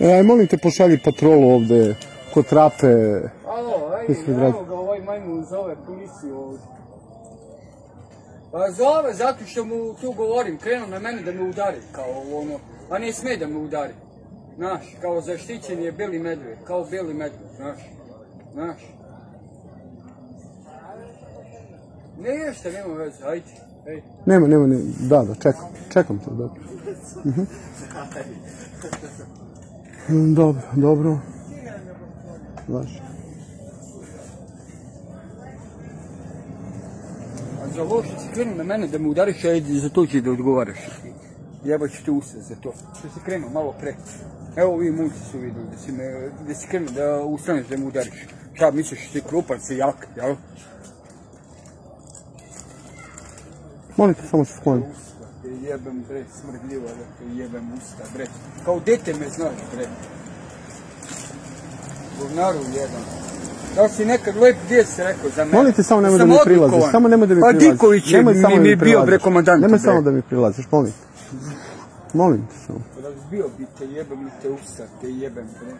E, aj, molim te pošalji patrolu ovde, kod trape. Alo, ajde, evo ga ovaj majmun zove policiju ovde. Pa zove, zato što mu tu govorim, krenuo na mene da me udari, kao ono, a ne smije da me udari. Znaš, kao zaštićen je bili medved, kao beli medved, znaš, znaš. Nešto, nema veze, ajde. Nema, nema, nema, da, da, čekam, čekam te, dobro. Mhm. Mm, Dobro, dobro. Važi. A za ovo što si krenuo na mene da me udariš, ajde, za to će da odgovaraš. Jebat ću te usred za to. Što si krenuo malo pre. Evo ovi mulci su vidjeli da si, me, da si krenuo da ustaneš da me udariš. Šta misliš, ti krupan si jak, jel? Molim te, samo se skloni. Usta, te jebem bre, smrdljivo da te jebem usta bre. Kao dete me znaš bre. Govnaru jedan. Da li si nekad lep djec rekao za mene? Molim te, samo nemoj da mi prilaziš, samo nemoj da mi Pa prilaziš. Diković je Nemoj mi, da mi mi bio bre komandant. Nemoj samo da mi prilaziš, molim te. Molim te samo. Razbio bi te, jebem li te usta, te jebem bre.